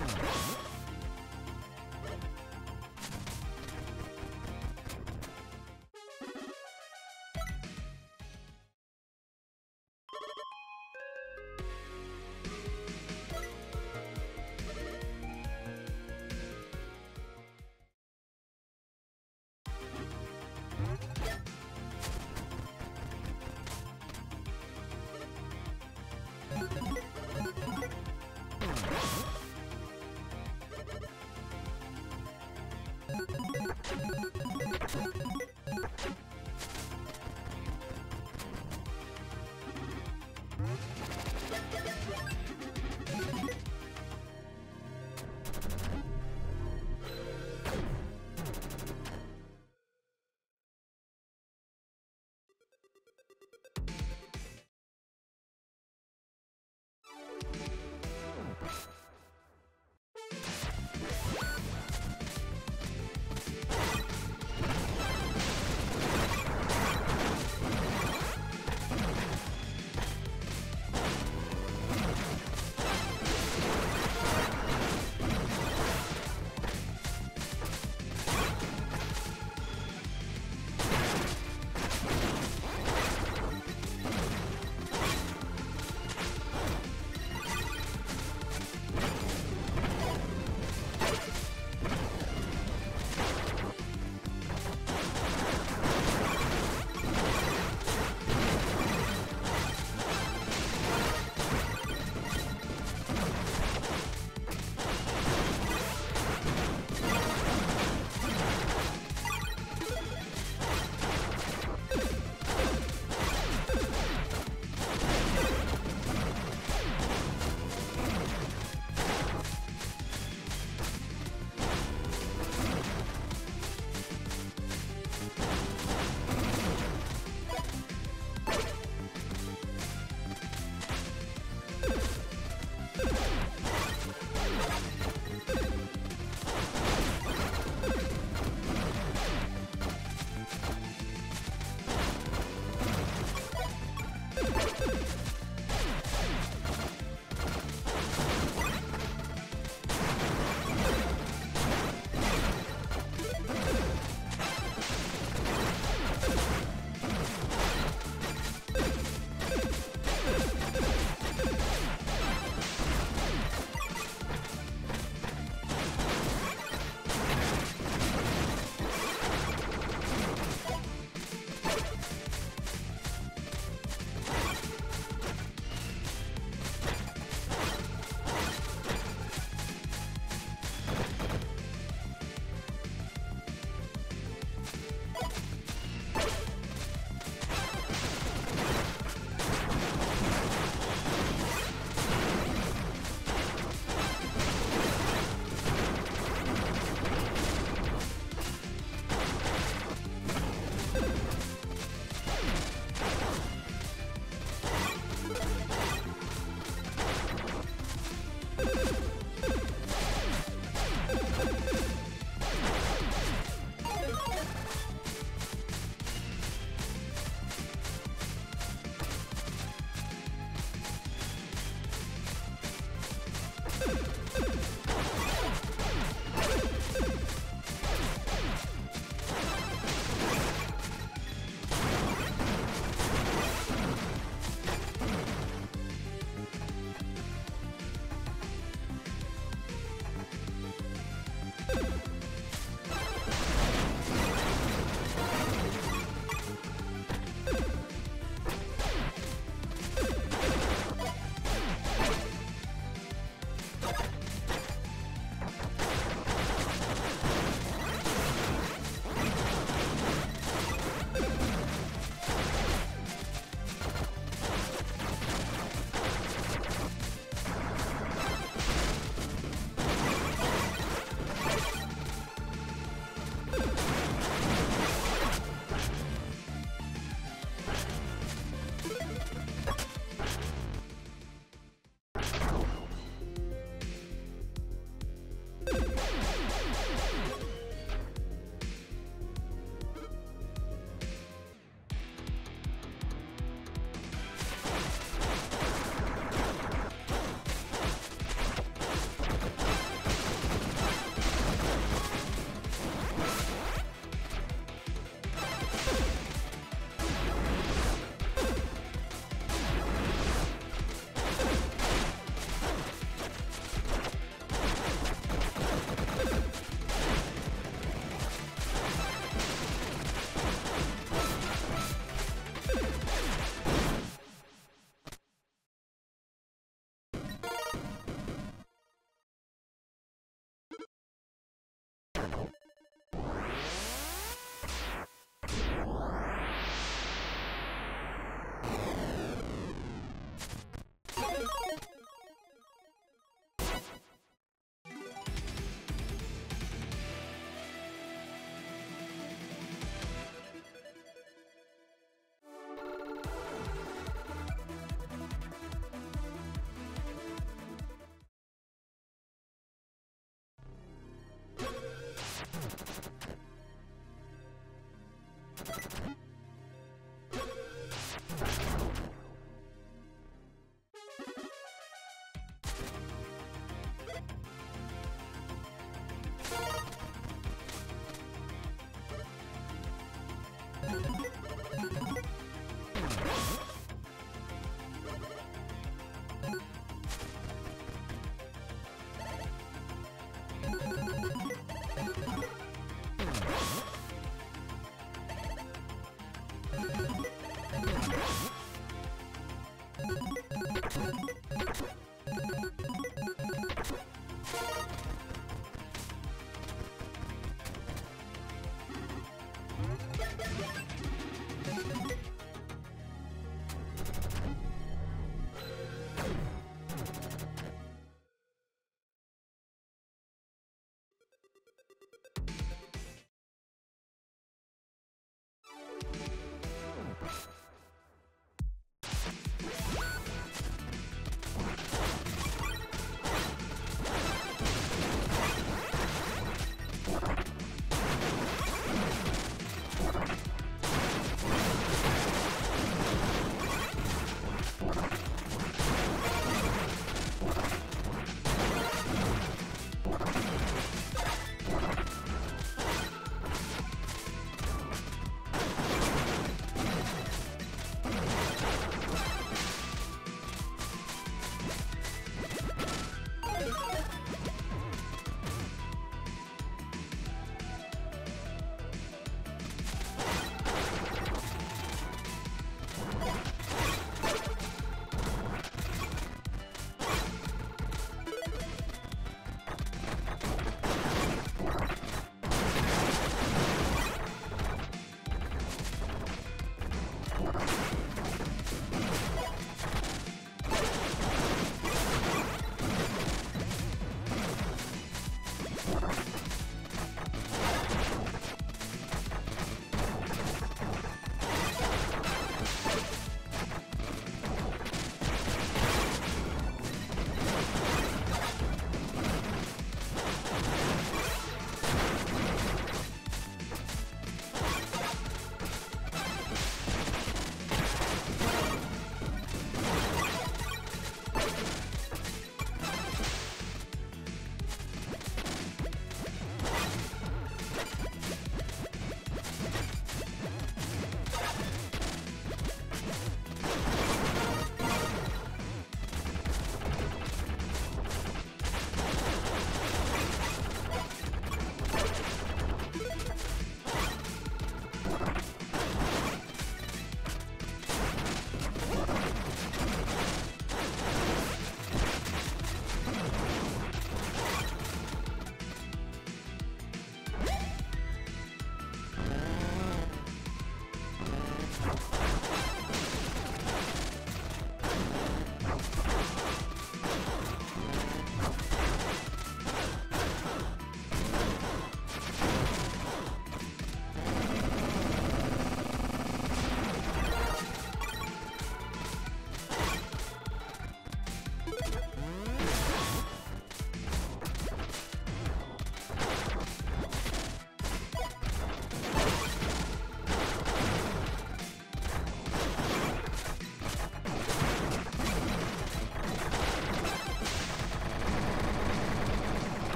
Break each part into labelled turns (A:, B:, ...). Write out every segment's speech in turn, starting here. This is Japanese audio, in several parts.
A: Let's go.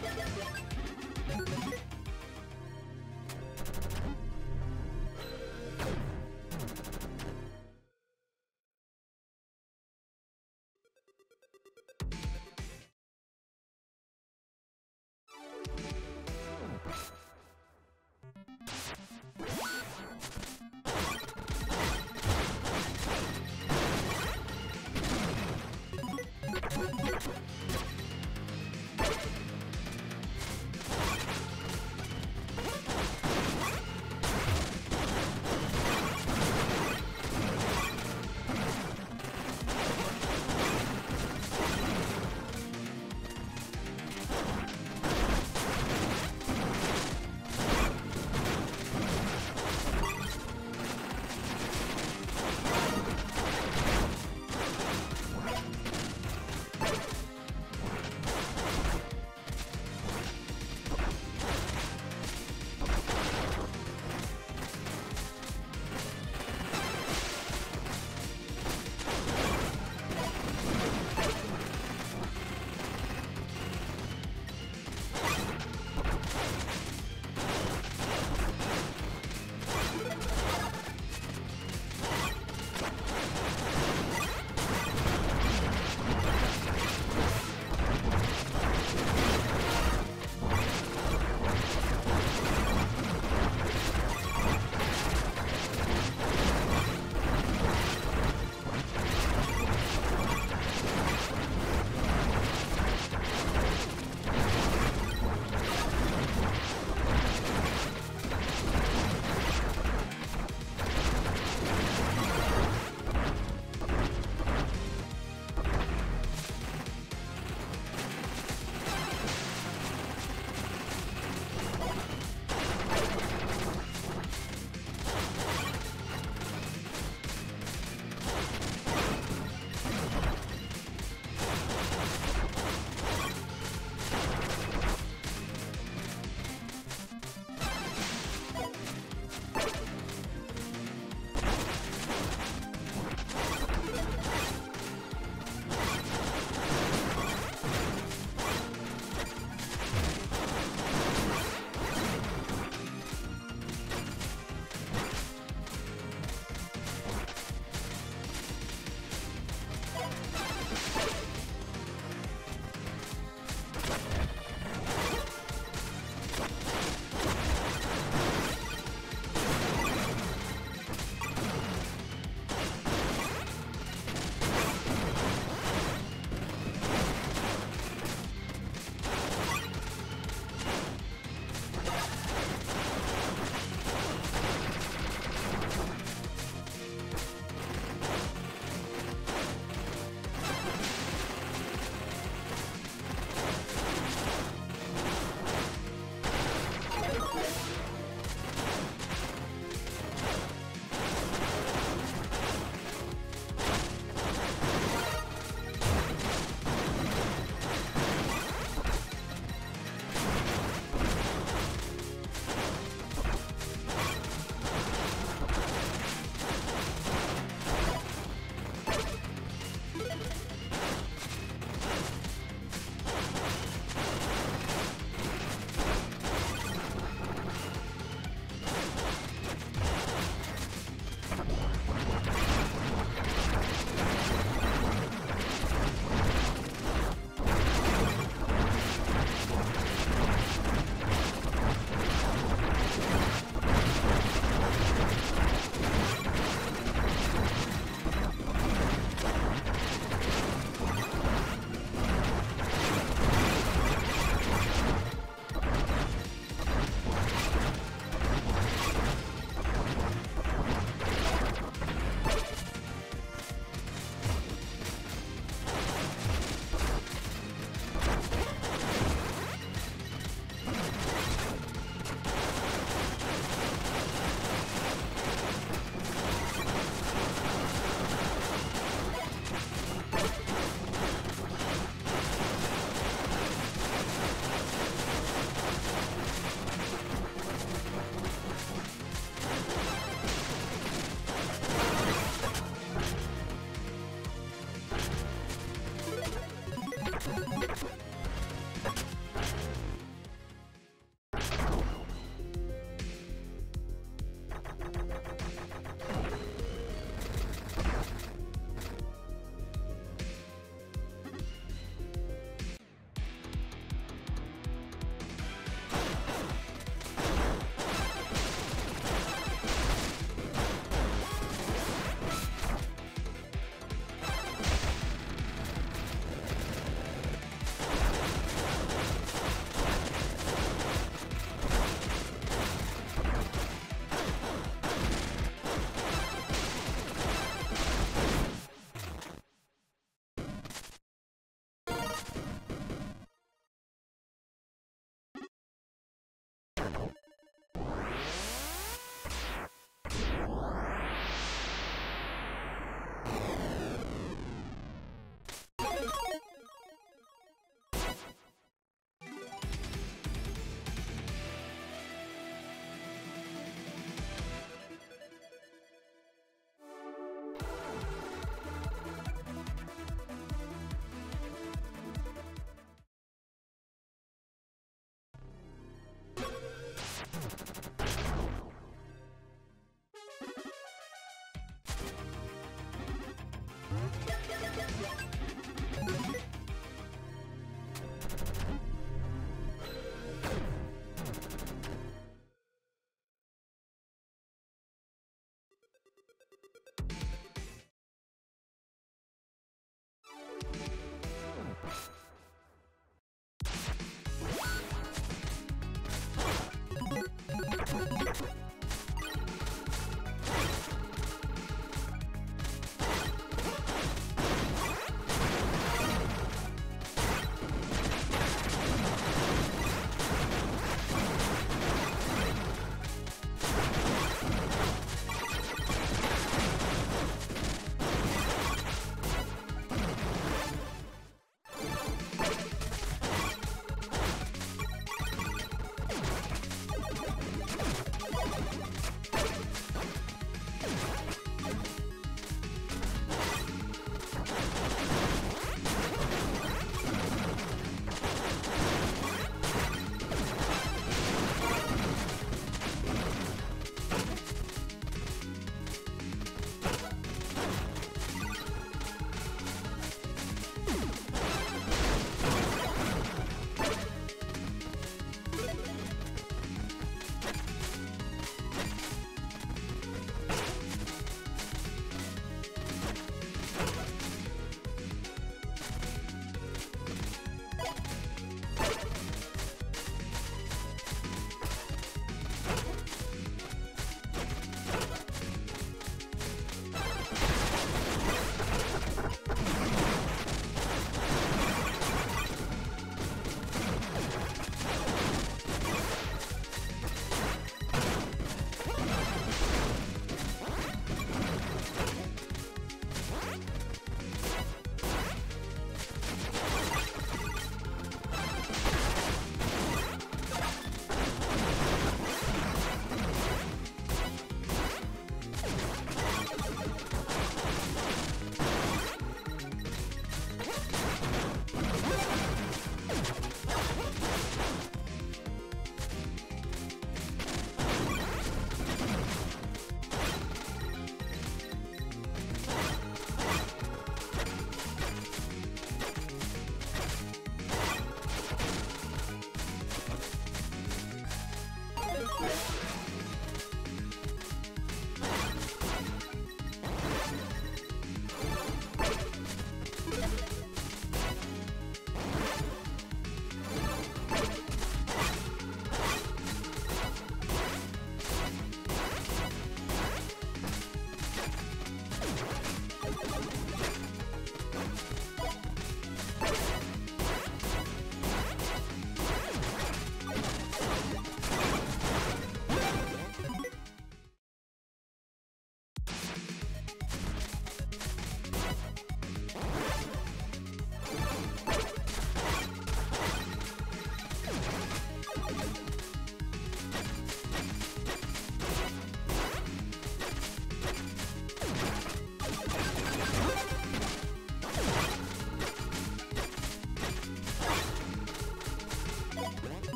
A: Thank you.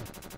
A: Thank you.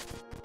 A: Thank you.